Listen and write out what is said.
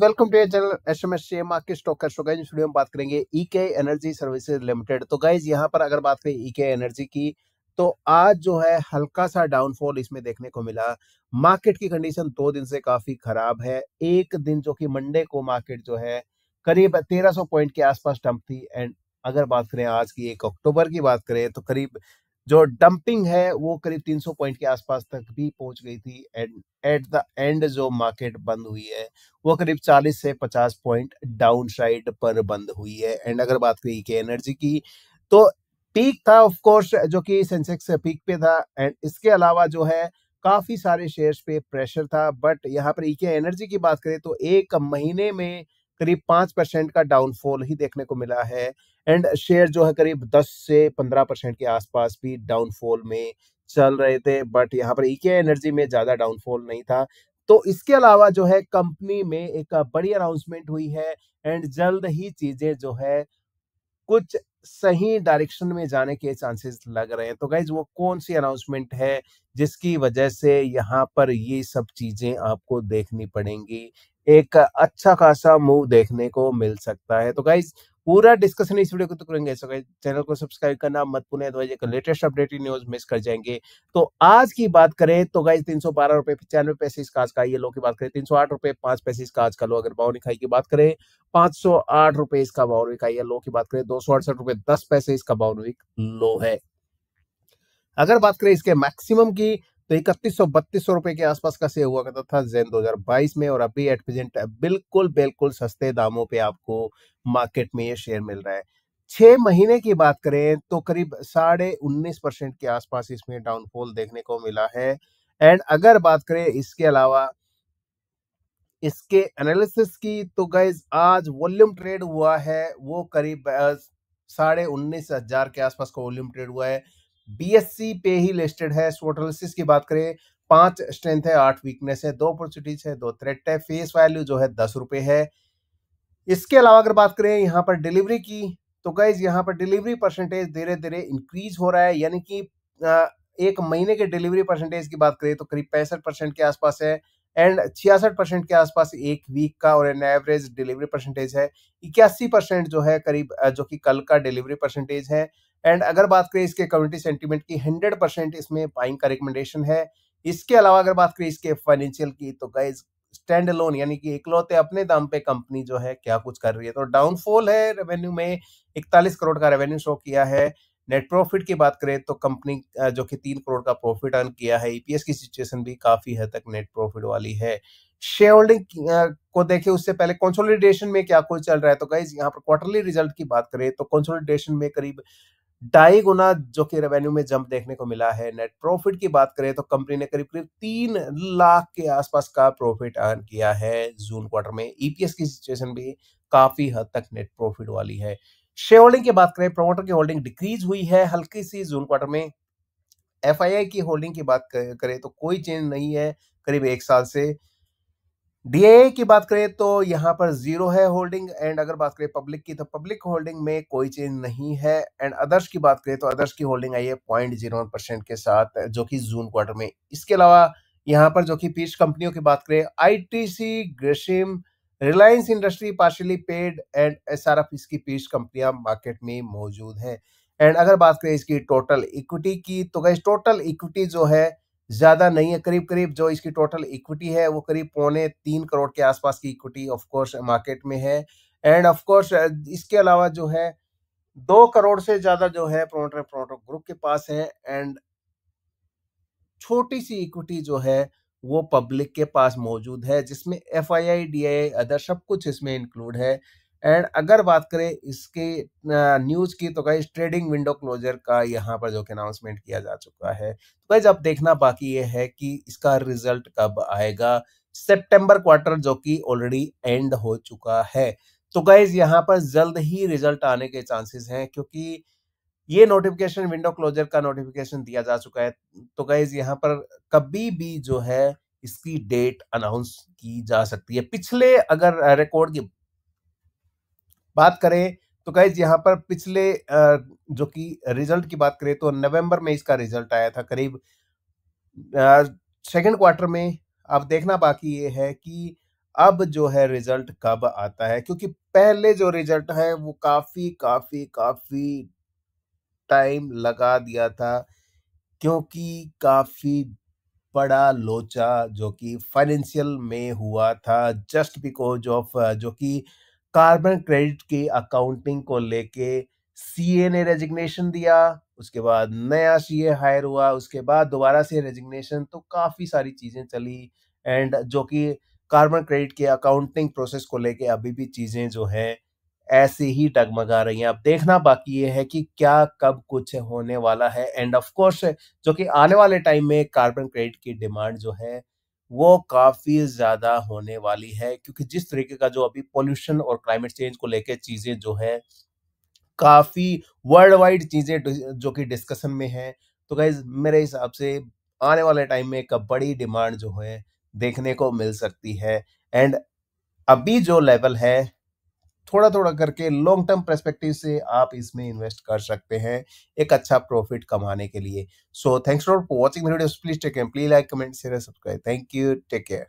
Welcome to channel S M S C market stock so guys video में बात करेंगे E K energy services limited तो guys यहाँ पर अगर बात करें ईके एनर्जी की तो आज जो है हल्का सा डाउनफॉल इसमें देखने को मिला। मार्केट की कंडीशन दो दिन से काफ़ी खराब है। एक दिन जो कि मंडे को मार्केट जो है करीब 1300 पॉइंट के आसपास डंप थी। एंड अगर बात करें आज की एक अक्टूबर की बात करें तो करीब जो डंपिंग है, वो करीब 300 पॉइंट के आसपास तक भी पहुँच गई थी एंड एट द एंड जो मार्केट बंद हुई है, वो करीब 40 से 50 पॉइंट डाउन साइड पर बंद हुई है। एंड अगर बात करी के एनर्जी की तो पीक था ऑफ़ कोर्स जो कि सेंसेक्स पीक पे था एंड इसके अलावा जो है, काफ़ी सारे शेयर्स पे प्रेशर था। बट यहाँ पर ईके एनर्जी की बात करें तो एक महीने में करीब पाँच परसेंट का डाउनफॉल ही देखने को मिला है। एंड शेयर जो है करीब दस से पंद्रह परसेंट के आसपास भी डाउनफॉल में चल रहे थे, बट यहाँ पर ईके एनर्जी में ज़्यादा डाउनफॉल नहीं था। तो इसके अलावा जो है कंपनी में एक बड़ी अनाउंसमेंट हुई है, एंड जल्द ही चीज़ें जो है कुछ सही डायरेक्शन में जाने के चांसेस लग रहे हैं। तो गाइज़, वो कौन सी अनाउंसमेंट है जिसकी वजह से यहाँ पर ये सब चीज़ें आपको देखनी पड़ेंगी? एक अच्छा खासा मूव देखने को मिल सकता है। तो गाइज़ पूरा डिस्कशन इस वीडियो को तो करेंगे। सो चैनल को सब्सक्राइब करना मत भूलें। तो लेटेस्ट अपडेटेड न्यूज़ मिस कर जाएँगे। तो आज की बात करें तो गाइज़ तीन सौ बारह रुपए पचानवे पैसे इसका आज का ये लो की बात करें। तीन सौ आठ रुपए पाँच पैसे इसका आज का लो अगर बावन इकाई की बात करें, पाँच सौ आठ रुपए इसका बावन इकाई लो की बात करें, दो सौ अड़सठ रुपए दस पैसे इसका बावन लो है। अगर बात करें इसके मैक्सिमम की तो इकतीस सौ बत्तीस सौ रुपए के आसपास का से हुआ करता था जेन 2022 में और अभी एट प्रेजेंट बिल्कुल बिल्कुल सस्ते दामों पे आपको मार्केट में ये शेयर मिल रहा है। छह महीने की बात करें तो करीब साढ़े उन्नीस परसेंट के आसपास इसमें डाउनफॉल देखने को मिला है। एंड अगर बात करें इसके अलावा, इसके एनालिसिस की तो गाइज़ आज वॉल्यूम ट्रेड हुआ है, वो करीब साढ़े उन्नीस हज़ार के आसपास का वॉल्यूम ट्रेड हुआ है। बीएससी पे ही लिस्टेड है स्वोटलिसिस की बात करें, पाँच स्ट्रेंथ है, आठ वीकनेस है, दो अपॉर्चुनिटीज़ है, दो थ्रेट है फेस वैल्यू जो है दस रुपए है। इसके अलावा अगर बात करें यहाँ पर डिलीवरी की तो गाइज़ यहाँ पर डिलीवरी परसेंटेज धीरे धीरे इंक्रीज हो रहा है, यानी कि एक महीने के डिलीवरी परसेंटेज की बात करें तो करीब पैंसठ परसेंट के आसपास है एंड छियासठ परसेंट के आसपास एक वीक का और एन एवरेज डिलीवरी परसेंटेज है। इक्यासी परसेंट जो है करीब जो कि कल का डिलीवरी परसेंटेज है। एंड अगर बात करें इसके कम्युनिटी सेंटीमेंट की हंड्रेड परसेंट इसमें बाइंग का रिकमेंडेशन है। इसके अलावा अगर बात करें इसके फाइनेंशियल की तो गाइज़ स्टैंड लोन यानी कि इकलौते अपने दाम पे कंपनी जो है क्या कुछ कर रही है? तो डाउनफॉल है रेवेन्यू में, इकतालीस करोड़ का रेवेन्यू शो किया है। नेट प्रॉफिट की बात करें तो कंपनी जो कि तीन करोड़ का प्रॉफिट अर्न किया है ईपीएस की सिचुएशन भी काफ़ी हद तक नेट प्रॉफिट वाली है। शेयर होल्डिंग को देखे उससे पहले कंसोलिडेशन में क्या कुछ चल रहा है? तो गाइज़ यहाँ पर क्वार्टरली रिज़ल्ट की बात करें तो कंसोलिडेशन में करीब ढाई गुना जो कि रेवेन्यू में जंप देखने को मिला है नेट प्रॉफिट की बात करें तो कंपनी ने करीब करीब तीन लाख के आसपास का प्रॉफिट अर्न किया है जून क्वार्टर में। ईपीएस की सिचुएशन भी काफ़ी हद तक नेट प्रॉफिट वाली है। शेयर होल्डिंग की बात करें प्रमोटर की होल्डिंग डिक्रीज हुई है हल्की सी जून क्वार्टर में। एफआईआई की होल्डिंग की बात करें तो कोई चेंज नहीं है करीब एक साल से। डीए की बात करें तो यहाँ पर ज़ीरो है होल्डिंग एंड अगर बात करें पब्लिक की तो पब्लिक होल्डिंग में कोई चेंज नहीं है एंड अदर्स की बात करें तो अदर्स की होल्डिंग आई है पॉइंट ज़ीरो परसेंट के साथ जो कि जून क्वार्टर में। इसके अलावा यहाँ पर जो कि पीच कंपनियों की बात करें ITC Grasim Reliance industry partly paid and S R F इसकी पीच कंपनियाँ मार्केट में मौजूद है। एंड अगर बात करें इसकी टोटल इक्विटी की तो गई टोटल इक्विटी जो है ज़्यादा नहीं है करीब करीब जो इसकी टोटल इक्विटी है, वो करीब पौने तीन करोड़ के आसपास की इक्विटी ऑफ़ कोर्स मार्केट में है। एंड ऑफ़ कोर्स इसके अलावा जो है, दो करोड़ से ज़्यादा जो है प्रोमोटर प्रोमोटर ग्रुप के पास है एंड छोटी सी इक्विटी जो है, वो पब्लिक के पास मौजूद है, जिसमें F I I D I other सब कुछ इसमें इंक्लूड है। एंड अगर बात करें इसके न्यूज़ की तो गाइज़ ट्रेडिंग विंडो क्लोजर का यहाँ पर जो कि अनाउंसमेंट किया जा चुका है। तो गाइज़ अब देखना बाकी ये है कि इसका रिज़ल्ट कब आएगा? सितंबर क्वार्टर जो कि ऑलरेडी एंड हो चुका है। तो गाइज़ यहाँ पर जल्द ही रिज़ल्ट आने के चांसेस हैं क्योंकि ये नोटिफिकेशन विंडो क्लोजर का नोटिफिकेशन दिया जा चुका है। तो गाइज़ यहाँ पर कभी भी जो है इसकी डेट अनाउंस की जा सकती है। पिछले अगर रिकॉर्ड की बात करें तो गाइज़ यहाँ पर पिछले जो कि रिज़ल्ट की बात करें तो नवंबर में इसका रिज़ल्ट आया था करीब सेकंड क्वार्टर में। अब देखना बाकी ये है कि अब जो है रिज़ल्ट कब आता है, क्योंकि पहले जो रिज़ल्ट है वो काफ़ी काफ़ी काफ़ी टाइम लगा दिया था, क्योंकि काफ़ी बड़ा लोचा जो कि फाइनेंशियल में हुआ था जस्ट बिकॉज़ ऑफ़ जो कि कार्बन क्रेडिट की अकाउंटिंग को लेके सीए ने रेजिग्नेशन दिया, उसके बाद नया सीए हायर हुआ, उसके बाद दोबारा से रेजिग्नेशन तो काफ़ी सारी चीज़ें चली। एंड जो कि कार्बन क्रेडिट के अकाउंटिंग प्रोसेस को लेके अभी भी चीज़ें जो है, ऐसे ही डगमगा रही हैं। अब देखना बाकी ये है कि क्या, कब कुछ होने वाला है। एंड ऑफ़ कोर्स जो कि आने वाले टाइम में कार्बन क्रेडिट की डिमांड जो है वो काफ़ी ज़्यादा होने वाली है, क्योंकि जिस तरीके का जो अभी पोल्यूशन और क्लाइमेट चेंज को लेकर चीज़ें जो है, काफ़ी वर्ल्ड वाइड चीज़ें जो कि डिस्कशन में है। तो गाइज़ मेरे हिसाब से आने वाले टाइम में एक बड़ी डिमांड जो है देखने को मिल सकती है। एंड अभी जो लेवल है थोड़ा थोड़ा करके लॉन्ग टर्म परस्पेक्टिव से आप इसमें इन्वेस्ट कर सकते हैं एक अच्छा प्रॉफिट कमाने के लिए। So thanks for watching video please take please like comment share subscribe thank you take care